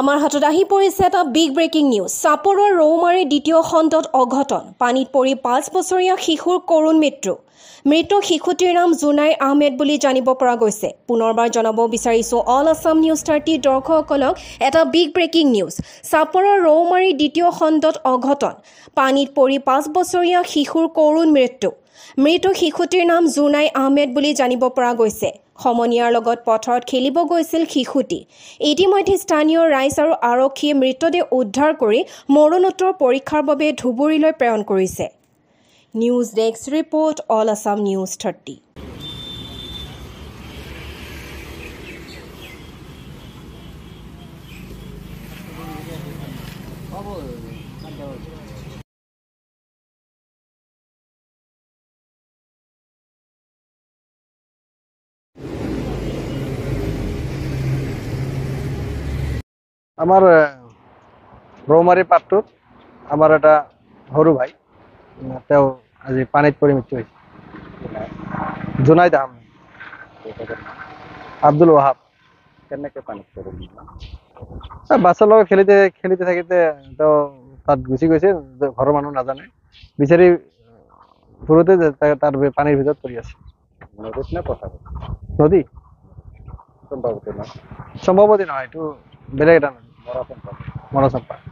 আমাৰ হাতত আহি পৰিছে এটা বিগ ব্ৰেকিং নিউজ চাপৰৰ ৰৌমাৰীৰ দ্বিতীয় খণ্ডত অঘটন। পানীত পৰি পাঁচ বছৰীয়া শিশুৰ কৰুণ মৃত্যু। মৃত শিশুটিৰ নাম জোনাই আহমেদ বুলি জানিব পৰা গৈছে। পুনৰবাৰ জনাব বিচাৰিছোঁ অল আছাম নিউজ থাৰ্টিৰ দৰ্শকসকলক এটা বিগ ব্ৰেকিং নিউজ চাপৰৰ ৰৌমাৰীৰ দ্বিতীয় খণ্ডত অঘটন। পানীত পৰি পাঁচ বছৰীয়া শিশুৰ কৰুণ মৃত্যু। মৃত শিশুটিৰ নাম জোনাই আহমেদ বুলি জানিব পৰা গৈছে। সমনীয়াৰ লগত পথাৰত খেলিব গৈছিল শিশুটি। ইতিমধ্যে স্থানীয় ৰাইজ আৰু আৰক্ষীয়ে মৃতদেহ উদ্ধাৰ কৰি মৰণোত্তৰ পৰীক্ষাৰ বাবে ধুবুৰীলৈ প্ৰেৰণ কৰিছে। News desk report all Assam news thirty. এ, ৰৌমাৰী পাঠটোত আমাৰ এটা সৰু ভাই তেওঁ আজি পানীত পৰি মৃত্যু হৈছে। জোনাইদ আহমেদ আব্দুল ৱাহাব কেনেকে পানীত পৰিল বাচ্ছাৰ লগত খেলিতে খেলিতে থাকিতে তেওঁ তাত গুচি গৈছে ঘৰৰ মানুহ নাজানে। বিচাৰি ফুৰোতে যে তা- তাৰ পানীৰ ভিতৰত পৰি আছে। নদীত নে পথাৰত? নদী। সম্ভৱতী ন? সম্ভৱতী নহয় এইটো বেলেগ এটা নদী। Mora Zampa. Mora Zampa.